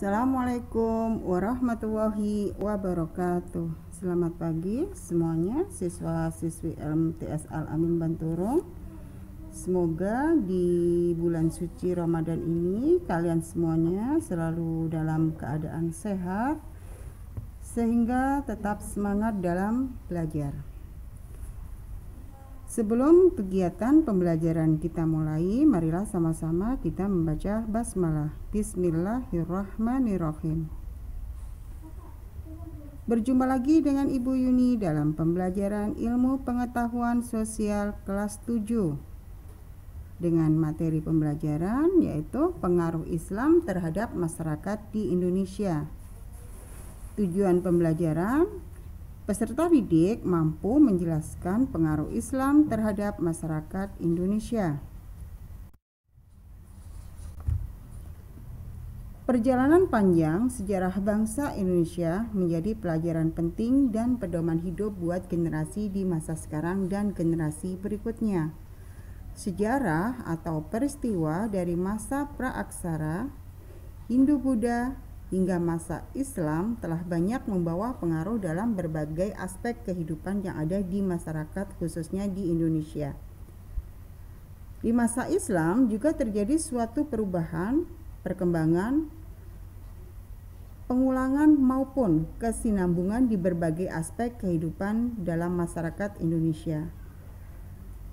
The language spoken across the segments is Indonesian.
Assalamualaikum warahmatullahi wabarakatuh. Selamat pagi semuanya siswa-siswi LMTS Al-Amin Banturung Semoga di bulan suci Ramadan ini kalian semuanya selalu dalam keadaan sehat Sehingga tetap semangat dalam belajar Sebelum kegiatan pembelajaran kita mulai, marilah sama-sama kita membaca basmalah. Bismillahirrahmanirrahim. Berjumpa lagi dengan Ibu Yuni dalam pembelajaran ilmu pengetahuan sosial kelas 7 dengan materi pembelajaran yaitu pengaruh Islam terhadap masyarakat di Indonesia. Tujuan pembelajaran Peserta didik mampu menjelaskan pengaruh Islam terhadap masyarakat Indonesia. Perjalanan panjang sejarah bangsa Indonesia menjadi pelajaran penting dan pedoman hidup buat generasi di masa sekarang dan generasi berikutnya. Sejarah atau peristiwa dari masa praaksara Hindu-Buddha, hingga masa Islam telah banyak membawa pengaruh dalam berbagai aspek kehidupan yang ada di masyarakat khususnya di Indonesia. Di masa Islam juga terjadi suatu perubahan, perkembangan, pengulangan maupun kesinambungan di berbagai aspek kehidupan dalam masyarakat Indonesia.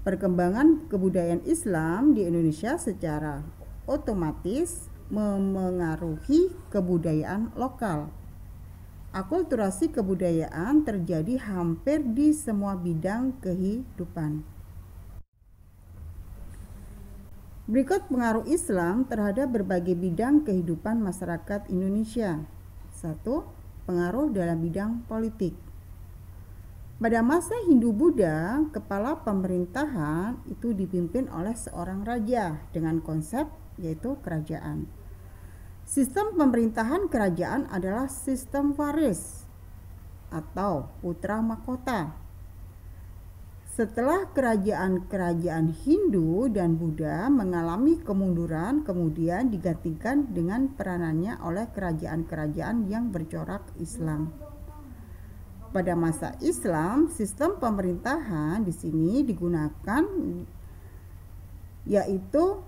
Perkembangan kebudayaan Islam di Indonesia secara otomatis memengaruhi kebudayaan lokal. Akulturasi kebudayaan terjadi hampir di semua bidang kehidupan. Berikut pengaruh Islam terhadap berbagai bidang kehidupan masyarakat Indonesia. 1. Pengaruh dalam bidang politik. Pada masa Hindu-Buddha, kepala pemerintahan itu dipimpin oleh seorang raja dengan konsep yaitu kerajaan. Sistem pemerintahan kerajaan adalah sistem waris atau putra mahkota. Setelah kerajaan-kerajaan Hindu dan Buddha mengalami kemunduran, kemudian digantikan dengan peranannya oleh kerajaan-kerajaan yang bercorak Islam. Pada masa Islam, sistem pemerintahan di sini digunakan yaitu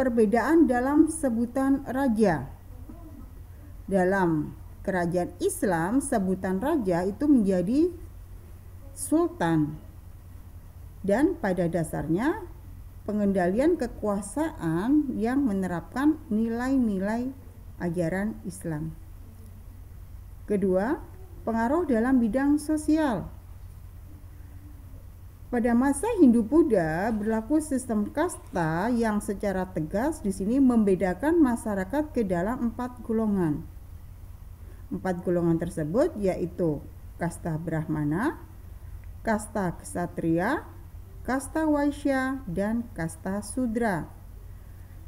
perbedaan dalam sebutan raja. Dalam kerajaan Islam, sebutan raja itu menjadi sultan. Dan pada dasarnya pengendalian kekuasaan yang menerapkan nilai-nilai ajaran Islam. Kedua, pengaruh dalam bidang sosial. Pada masa Hindu-Buddha berlaku sistem kasta yang secara tegas di sini membedakan masyarakat ke dalam empat golongan. Empat golongan tersebut yaitu kasta Brahmana, kasta Ksatria, kasta Waisya, dan kasta Sudra.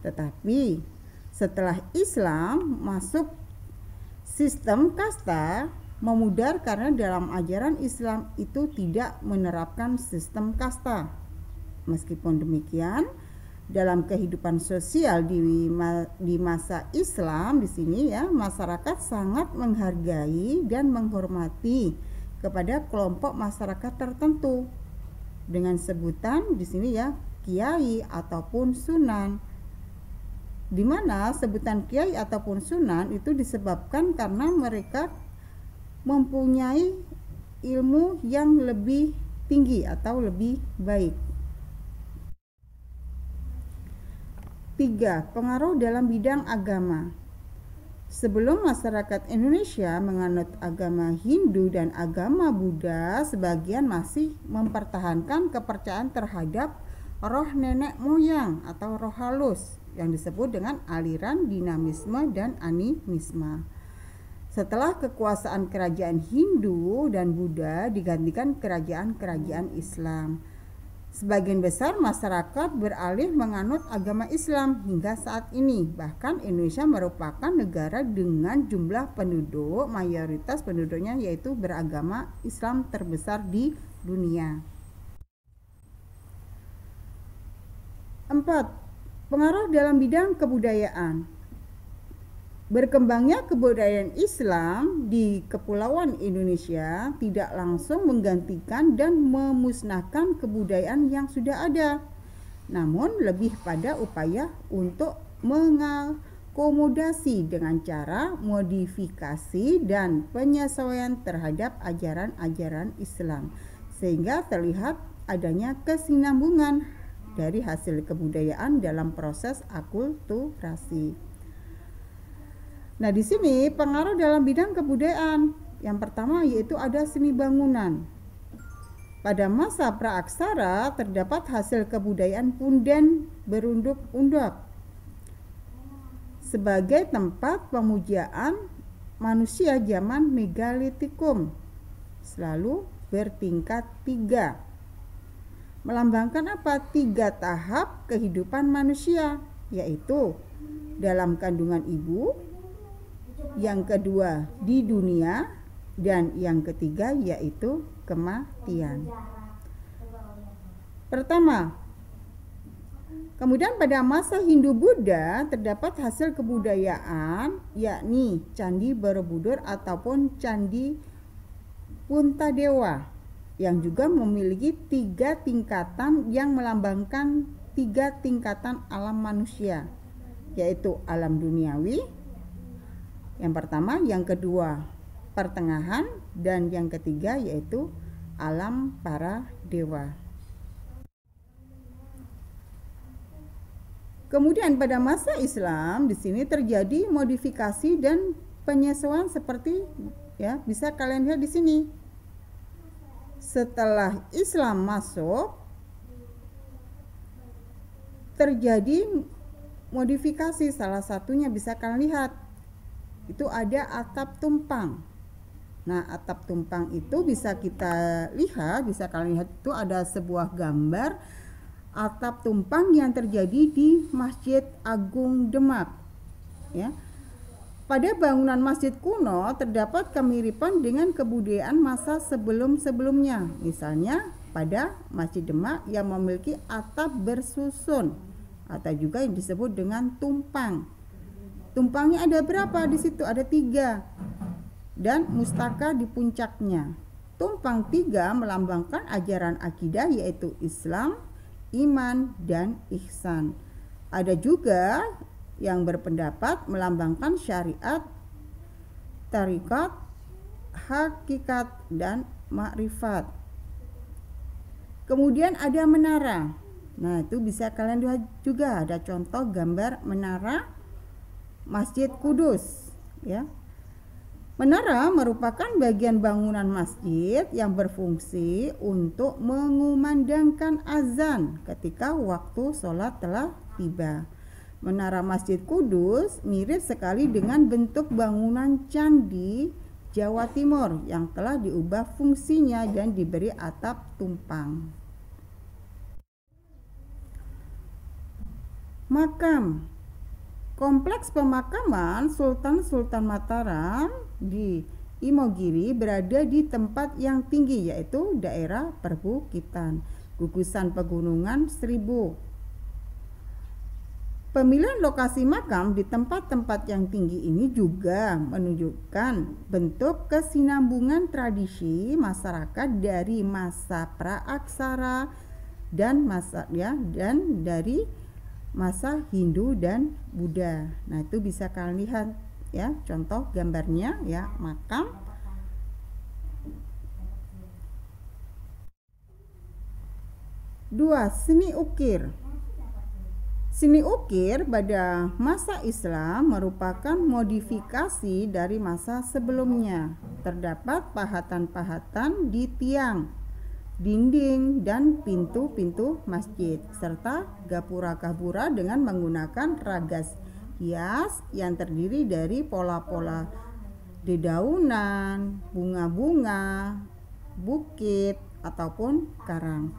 Tetapi setelah Islam masuk sistem kasta memudar karena dalam ajaran Islam itu tidak menerapkan sistem kasta. Meskipun demikian, dalam kehidupan sosial di, di masa Islam di sini ya masyarakat sangat menghargai dan menghormati kepada kelompok masyarakat tertentu dengan sebutan di sini ya kiai ataupun sunan di mana sebutan kiai ataupun sunan itu disebabkan karena mereka mempunyai ilmu yang lebih tinggi atau lebih baik. Tiga, pengaruh dalam bidang agama. Sebelum masyarakat Indonesia menganut agama Hindu dan agama Buddha, sebagian masih mempertahankan kepercayaan terhadap roh nenek moyang atau roh halus yang disebut dengan aliran dinamisme dan animisme. Setelah kekuasaan kerajaan Hindu dan Buddha digantikan kerajaan-kerajaan Islam. Sebagian besar masyarakat beralih menganut agama Islam hingga saat ini. Bahkan Indonesia merupakan negara dengan jumlah penduduk mayoritas penduduknya yaitu beragama Islam terbesar di dunia. 4. Pengaruh dalam bidang kebudayaan Berkembangnya kebudayaan Islam di Kepulauan Indonesia tidak langsung menggantikan dan memusnahkan kebudayaan yang sudah ada, namun lebih pada upaya untuk mengakomodasi dengan cara modifikasi dan penyesuaian terhadap ajaran-ajaran Islam, sehingga terlihat adanya kesinambungan dari hasil kebudayaan dalam proses akulturasi. Nah, di sini pengaruh dalam bidang kebudayaan. Yang pertama yaitu ada seni bangunan. Pada masa praaksara terdapat hasil kebudayaan punden berunduk-unduk sebagai tempat pemujaan manusia zaman megalitikum selalu bertingkat tiga melambangkan apa tiga tahap kehidupan manusia yaitu dalam kandungan ibu yang kedua di dunia, dan yang ketiga yaitu kematian. Pertama, kemudian pada masa Hindu-Buddha terdapat hasil kebudayaan yakni Candi Borobudur ataupun Candi Puntadewa yang juga memiliki tiga tingkatan yang melambangkan tiga tingkatan alam manusia yaitu alam duniawi, yang pertama, yang kedua, pertengahan dan yang ketiga yaitu alam para dewa. Kemudian pada masa Islam di sini terjadi modifikasi dan penyesuaian seperti ya bisa kalian lihat di sini. Setelah Islam masuk terjadi modifikasi salah satunya bisa kalian lihat itu ada atap tumpang. Nah, atap tumpang itu bisa kita lihat, bisa kalian lihat itu ada sebuah gambar atap tumpang yang terjadi di Masjid Agung Demak. Ya. Pada bangunan masjid kuno terdapat kemiripan dengan kebudayaan masa sebelum-sebelumnya. Misalnya pada Masjid Demak yang memiliki atap bersusun atau juga yang disebut dengan tumpang. Tumpangnya ada berapa di situ? Ada tiga. Dan mustaka di puncaknya. Tumpang tiga melambangkan ajaran akidah yaitu Islam, iman, dan ihsan. Ada juga yang berpendapat melambangkan syariat, tarikat, hakikat, dan makrifat. Kemudian ada menara. Nah, itu bisa kalian lihat juga ada contoh gambar menara Masjid Kudus ya. Menara merupakan bagian bangunan masjid yang berfungsi untuk mengumandangkan azan ketika waktu sholat telah tiba. Menara Masjid Kudus mirip sekali dengan bentuk bangunan candi Jawa Timur yang telah diubah fungsinya dan diberi atap tumpang. Makam Kompleks pemakaman Sultan-Sultan Mataram di Imogiri berada di tempat yang tinggi yaitu daerah perbukitan, gugusan pegunungan Seribu. Pemilihan lokasi makam di tempat-tempat yang tinggi ini juga menunjukkan bentuk kesinambungan tradisi masyarakat dari masa praaksara dan masa ya dan dari masa Hindu dan Buddha. Nah, itu bisa kalian lihat ya, contoh gambarnya ya, makam Dua, seni ukir. Seni ukir pada masa Islam merupakan modifikasi dari masa sebelumnya. Terdapat pahatan-pahatan di tiang dinding dan pintu-pintu masjid serta gapura-gapura dengan menggunakan ragas hias yang terdiri dari pola-pola dedaunan, bunga-bunga, bukit ataupun karang.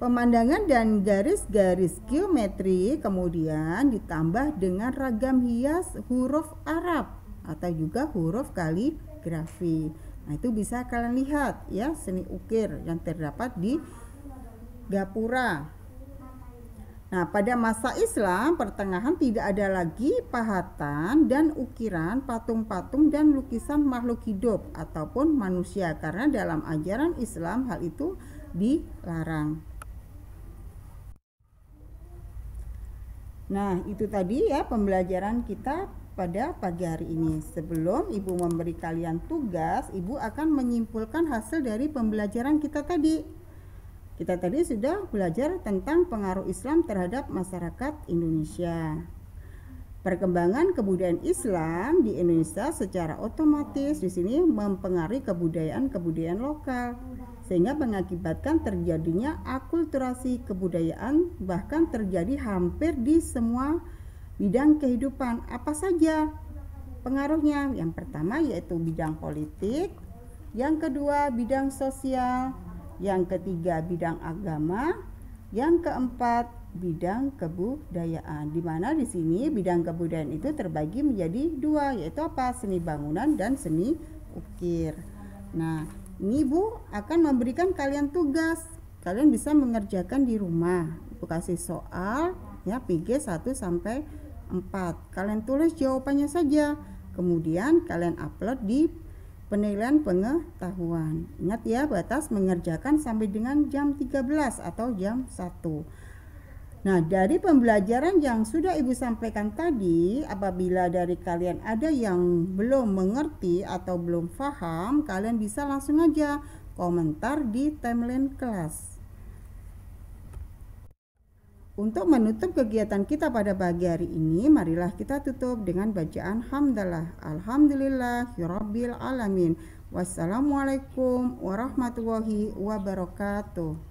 Pemandangan dan garis-garis geometri kemudian ditambah dengan ragam hias huruf Arab atau juga huruf kaligrafi. Nah, itu bisa kalian lihat ya seni ukir yang terdapat di Gapura. Nah, pada masa Islam pertengahan tidak ada lagi pahatan dan ukiran patung-patung dan lukisan makhluk hidup ataupun manusia karena dalam ajaran Islam hal itu dilarang. Nah, itu tadi ya pembelajaran kita pada pagi hari ini. Sebelum Ibu memberi kalian tugas, Ibu akan menyimpulkan hasil dari pembelajaran kita tadi. Kita tadi sudah belajar tentang pengaruh Islam terhadap masyarakat Indonesia. Perkembangan kebudayaan Islam di Indonesia secara otomatis di sini mempengaruhi kebudayaan-kebudayaan lokal sehingga mengakibatkan terjadinya akulturasi kebudayaan bahkan terjadi hampir di semua bidang kehidupan. Apa saja pengaruhnya? Yang pertama yaitu bidang politik, yang kedua bidang sosial, yang ketiga bidang agama, yang keempat bidang kebudayaan. Di mana di sini bidang kebudayaan itu terbagi menjadi dua, yaitu apa? Seni bangunan dan seni ukir. Nah, ini Bu akan memberikan kalian tugas. Kalian bisa mengerjakan di rumah. Bu kasih soal ya PG 1 sampai 4. Kalian tulis jawabannya saja. Kemudian kalian upload di penilaian pengetahuan. Ingat ya, batas mengerjakan sampai dengan jam 13 atau jam 1. Nah, dari pembelajaran yang sudah Ibu sampaikan tadi, apabila dari kalian ada yang belum mengerti atau belum paham, kalian bisa langsung aja komentar di timeline kelas. Untuk menutup kegiatan kita pada pagi hari ini, marilah kita tutup dengan bacaan hamdalah. Alhamdulillah, Alamin. Wassalamualaikum warahmatullahi wabarakatuh.